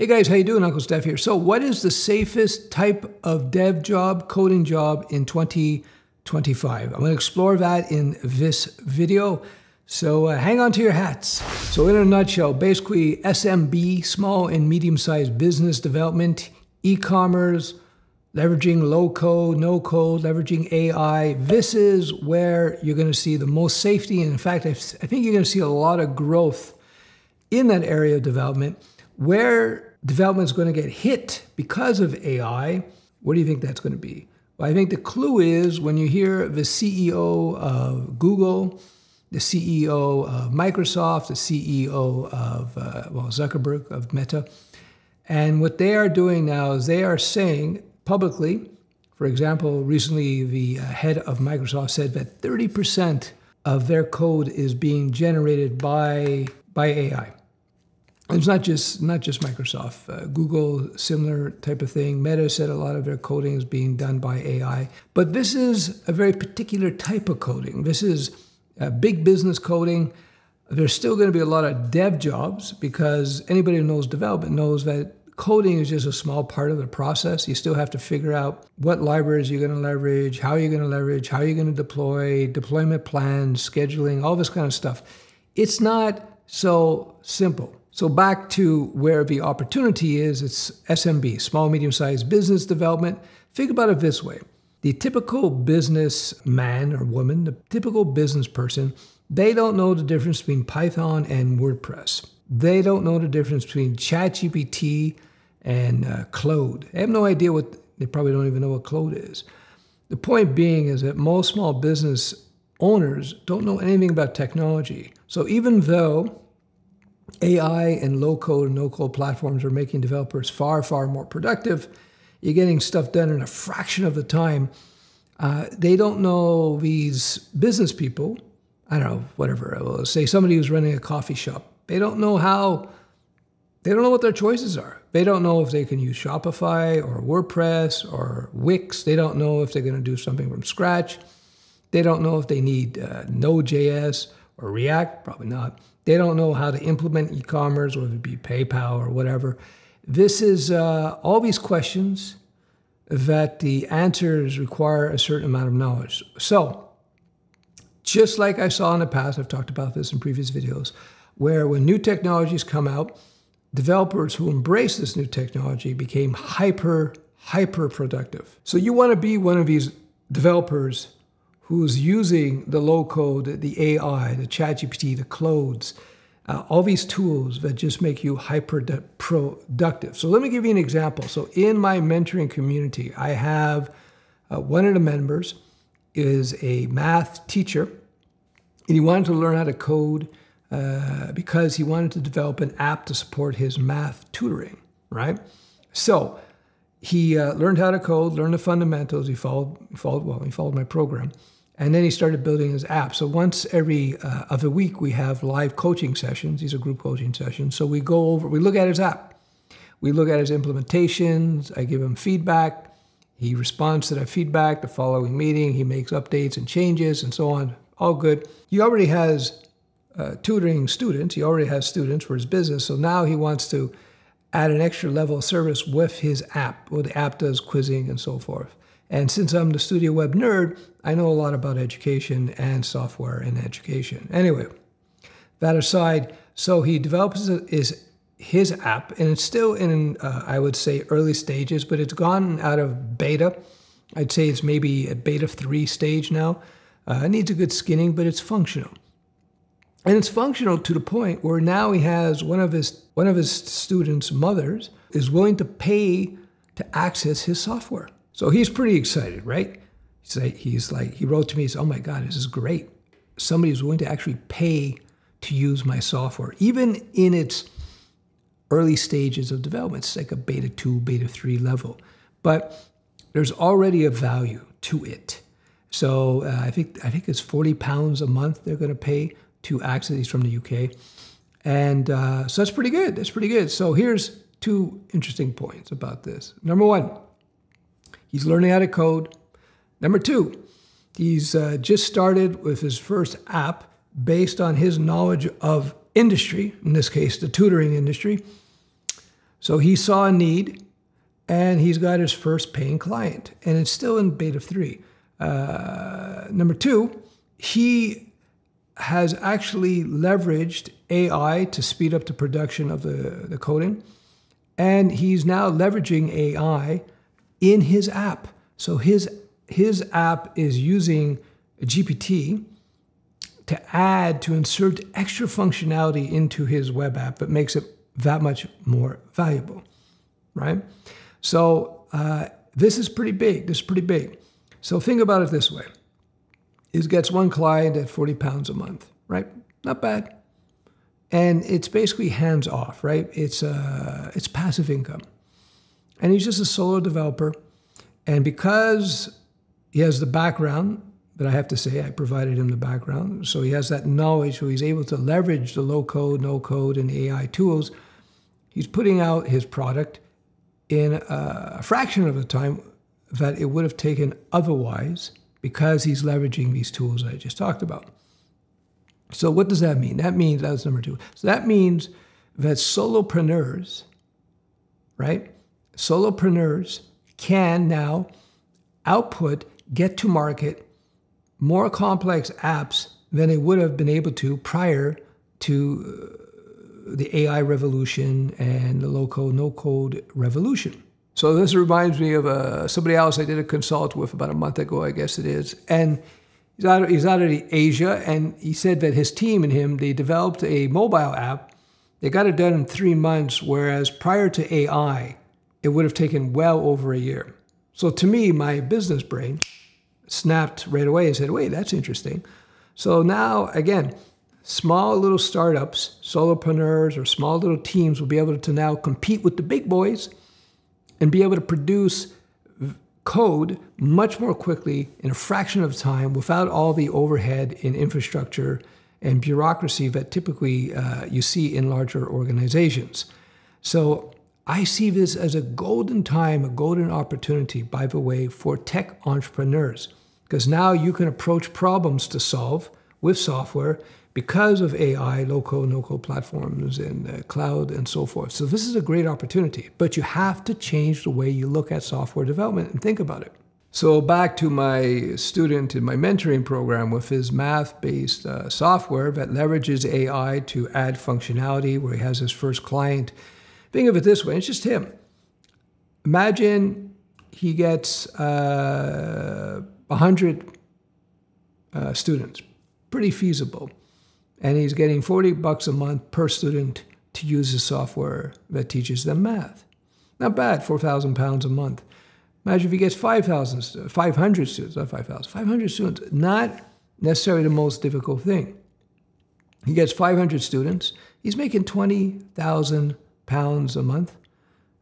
Hey guys, how you doing? Uncle Stef here. So, what is the safest type of dev job, coding job in 2025? I'm going to explore that in this video. So, uh, hang on to your hats. So, in a nutshell, basically SMB, small and medium-sized business development, e-commerce, leveraging low code, no code, leveraging AI. This is where you're going to see the most safety. And in fact, I think you're going to see a lot of growth in that area of development. Where development is going to get hit because of AI, what do you think that's going to be? Well, I think the clue is when you hear the CEO of Google, the CEO of Microsoft, the CEO of uh, well Zuckerberg of Meta, and what they are doing now is they are saying publicly, for example, recently the uh, head of Microsoft said that 30% of their code is being generated by by AI. It's not just not just Microsoft. Uh, Google, similar type of thing. Meta said a lot of their coding is being done by AI. But this is a very particular type of coding. This is big business coding. There's still going to be a lot of dev jobs because anybody who knows development knows that coding is just a small part of the process. You still have to figure out what libraries you're going to leverage, how you're going to leverage, how you're going to deploy, deployment plans, scheduling, all this kind of stuff. It's not so simple. So back to where the opportunity is, it's SMB, small, medium-sized business development. Think about it this way. The typical business man or woman, the typical business person, they don't know the difference between Python and WordPress. They don't know the difference between ChatGPT and uh, Claude. They have no idea what, they probably don't even know what Claude is. The point being is that most small business owners don't know anything about technology. So even though AI and low code and no code platforms are making developers far, far more productive. You're getting stuff done in a fraction of the time. Uh, they don't know these business people. I don't know, whatever. I will say somebody who's running a coffee shop. They don't know how, they don't know what their choices are. They don't know if they can use Shopify or WordPress or Wix. They don't know if they're going to do something from scratch. They don't know if they need uh, Node.js or React. Probably not. They don't know how to implement e-commerce, whether it be PayPal or whatever. This is uh, all these questions that the answers require a certain amount of knowledge. So, just like I saw in the past, I've talked about this in previous videos, where when new technologies come out, developers who embrace this new technology became hyper, hyper productive. So you want to be one of these developers who's using the low code, the AI, the ChatGPT, the Claudes, uh, all these tools that just make you hyper productive. So let me give you an example. So in my mentoring community, I have uh, one of the members is a math teacher, and he wanted to learn how to code uh, because he wanted to develop an app to support his math tutoring, right? So he uh, learned how to code, learned the fundamentals. He followed, followed well, he followed my program. And then he started building his app. So once every uh, other week, we have live coaching sessions. These are group coaching sessions. So we go over, we look at his app. We look at his implementations. I give him feedback. He responds to that feedback the following meeting. He makes updates and changes and so on. All good. He already has uh, tutoring students. He already has students for his business. So now he wants to add an extra level of service with his app, where the app does quizzing and so forth. And since I'm the Studio Web nerd, I know a lot about education and software and education. Anyway, that aside, so he develops his, his app, and it's still in, uh, I would say, early stages, but it's gone out of beta. I'd say it's maybe a beta 3 stage now. Uh, it needs a good skinning, but it's functional. And it's functional to the point where now he has one of his one of his students' mothers is willing to pay to access his software. So he's pretty excited, right? He's like, he wrote to me, he said, oh my God, this is great. Somebody's willing to actually pay to use my software, even in its early stages of development. It's like a beta 2, beta 3 level. But there's already a value to it. So uh, I think I think it's 40 pounds a month they're going to pay to access these from the UK. And uh, so that's pretty good. That's pretty good. So here's two interesting points about this. Number one, He's learning how to code. Number two, he's uh, just started with his first app based on his knowledge of industry, in this case, the tutoring industry. So he saw a need and he's got his first paying client, and it's still in beta three. Uh, number two, he has actually leveraged AI to speed up the production of the, the coding, and he's now leveraging AI in his app. So his his app is using GPT to add to insert extra functionality into his web app that makes it that much more valuable, right? So uh, this is pretty big. This is pretty big. So think about it this way: he gets one client at forty pounds a month, right? Not bad, and it's basically hands off, right? It's uh, it's passive income, and he's just a solo developer, and because he has the background that I have to say, I provided him the background, so he has that knowledge, so he's able to leverage the low code, no code, and AI tools. He's putting out his product in a fraction of the time that it would have taken otherwise because he's leveraging these tools I just talked about. So, what does that mean? That means that's number two. So, that means that solopreneurs, right? Solopreneurs can now output, get to market more complex apps than they would have been able to prior to the AI revolution and the low code, no code revolution. So this reminds me of uh, somebody else I did a consult with about a month ago, I guess it is. And he's out, of, he's out of Asia, and he said that his team and him, they developed a mobile app. They got it done in three months, whereas prior to AI, it would have taken well over a year. So to me, my business brain snapped right away and said, wait, that's interesting. So now, again, small little startups, solopreneurs, or small little teams will be able to now compete with the big boys and be able to produce code much more quickly in a fraction of time without all the overhead in infrastructure and bureaucracy that typically uh, you see in larger organizations. So I see this as a golden time, a golden opportunity, by the way, for tech entrepreneurs, because now you can approach problems to solve with software because of AI, low-code, no-code platforms, and uh, cloud, and so forth. So this is a great opportunity, but you have to change the way you look at software development and think about it. So back to my student in my mentoring program with his math-based uh, software that leverages AI to add functionality, where he has his first client. Think of it this way: it's just him. Imagine he gets uh, 100 uh, students. Pretty feasible and he's getting 40 bucks a month per student to use the software that teaches them math. Not bad, 4,000 pounds a month. Imagine if he gets 5,000, 500 students, not 5,000, 500 students, not necessarily the most difficult thing. He gets 500 students, he's making 20,000 pounds a month.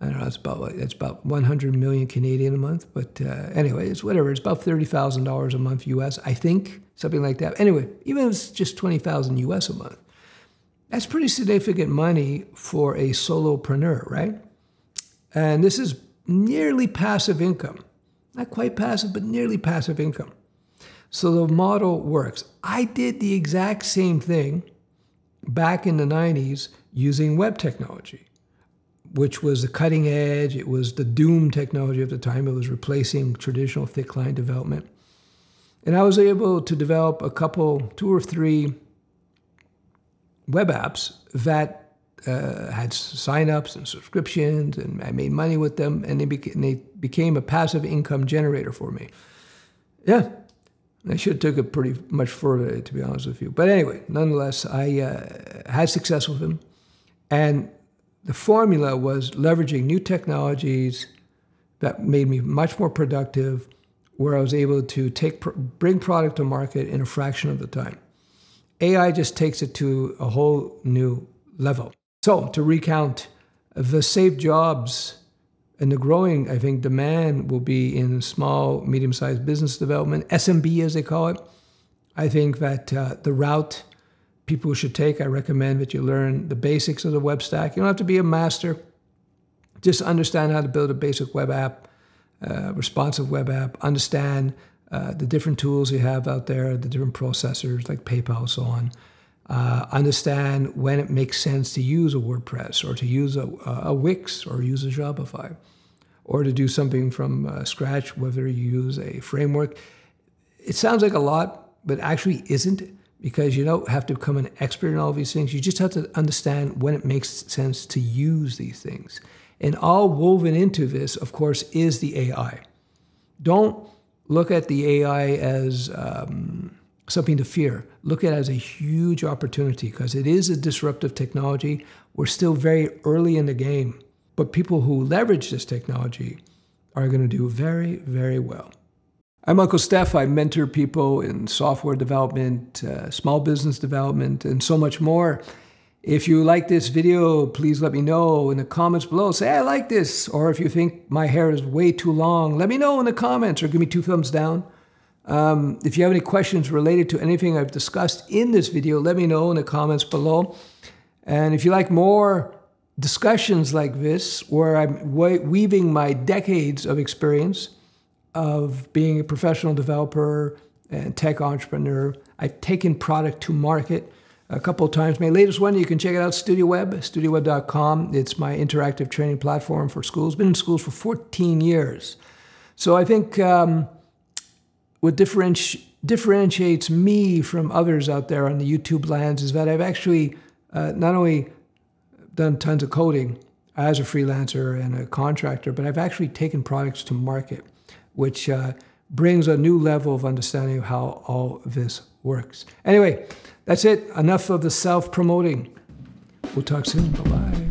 I don't know, it's about, it's about 100 million Canadian a month, but uh, anyway, it's whatever, it's about $30,000 a month US, I think something like that. Anyway, even if it's just 20,000 US a month, that's pretty significant money for a solopreneur, right? And this is nearly passive income. Not quite passive, but nearly passive income. So the model works. I did the exact same thing back in the 90s using web technology, which was the cutting edge. It was the doom technology of the time. It was replacing traditional thick client development. And I was able to develop a couple, two or three web apps that uh, had signups and subscriptions, and I made money with them, and they, beca- they became a passive income generator for me. Yeah, I should have took it pretty much further, to be honest with you. But anyway, nonetheless, I uh, had success with them, and the formula was leveraging new technologies that made me much more productive where I was able to take bring product to market in a fraction of the time. AI just takes it to a whole new level. So to recount, the safe jobs and the growing, I think, demand will be in small, medium-sized business development, SMB as they call it. I think that uh, the route people should take, I recommend that you learn the basics of the web stack. You don't have to be a master. Just understand how to build a basic web app uh, responsive web app, understand uh, the different tools you have out there, the different processors like PayPal, and so on. uh, understand when it makes sense to use a WordPress or to use a, a Wix or use a Shopify or to do something from uh, scratch, whether you use a framework. It sounds like a lot, but actually isn't because you don't have to become an expert in all these things. You just have to understand when it makes sense to use these things. And all woven into this, of course, is the AI. Don't look at the AI as um, something to fear. Look at it as a huge opportunity because it is a disruptive technology. We're still very early in the game, but people who leverage this technology are going to do very, very well. I'm Uncle Stef. I mentor people in software development, uh, small business development, and so much more. If you like this video, please let me know in the comments below. Say, I like this. Or if you think my hair is way too long, let me know in the comments or give me two thumbs down. Um, if you have any questions related to anything I've discussed in this video, let me know in the comments below. And if you like more discussions like this, where I'm weaving my decades of experience of being a professional developer and tech entrepreneur, I've taken product to market a couple of times. My latest one, you can check it out, StudioWeb, studioweb.com. It's my interactive training platform for schools. Been in schools for 14 years. So I think um, what differenti differentiates me from others out there on the YouTube lands is that I've actually uh, not only done tons of coding as a freelancer and a contractor, but I've actually taken products to market, which uh, brings a new level of understanding of how all this works. Anyway, that's it. Enough of the self promoting. We'll talk soon. Bye bye.